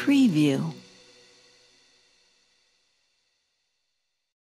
preview.